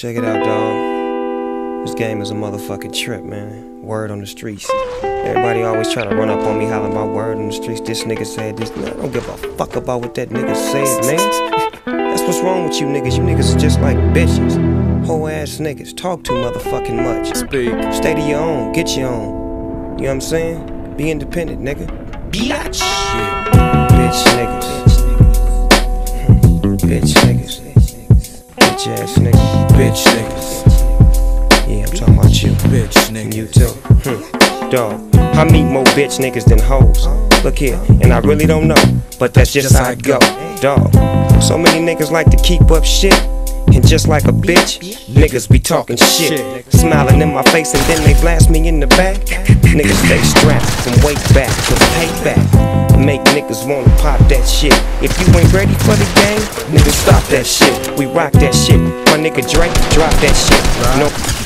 Check it out, dog. This game is a motherfucking trip, man. Word on the streets. Everybody always try to run up on me, hollering my word on the streets. This nigga said this. Man, I don't give a fuck about what that nigga said, man. That's what's wrong with you niggas. You niggas are just like bitches. Whole ass niggas. Talk too motherfucking much. Speak. Stay to your own. Get your own. You know what I'm saying? Be independent, nigga. Bitch. Bitch ass niggas. Bitch niggas. Yeah, I'm talking about you. Bitch And niggas. you too. Hmm. Dog, I meet more bitch niggas than hoes. Look here, and I really don't know, but that's just how I go. Dog, so many niggas like to keep up shit. And just like a bitch, niggas be talking shit. Smiling in my face and then they blast me in the back. Niggas stay strapped from way back to payback. Make niggas wanna pop that shit. If you ain't ready for the game, niggas stop that shit. We rock that shit. My nigga Dre, drop that shit. No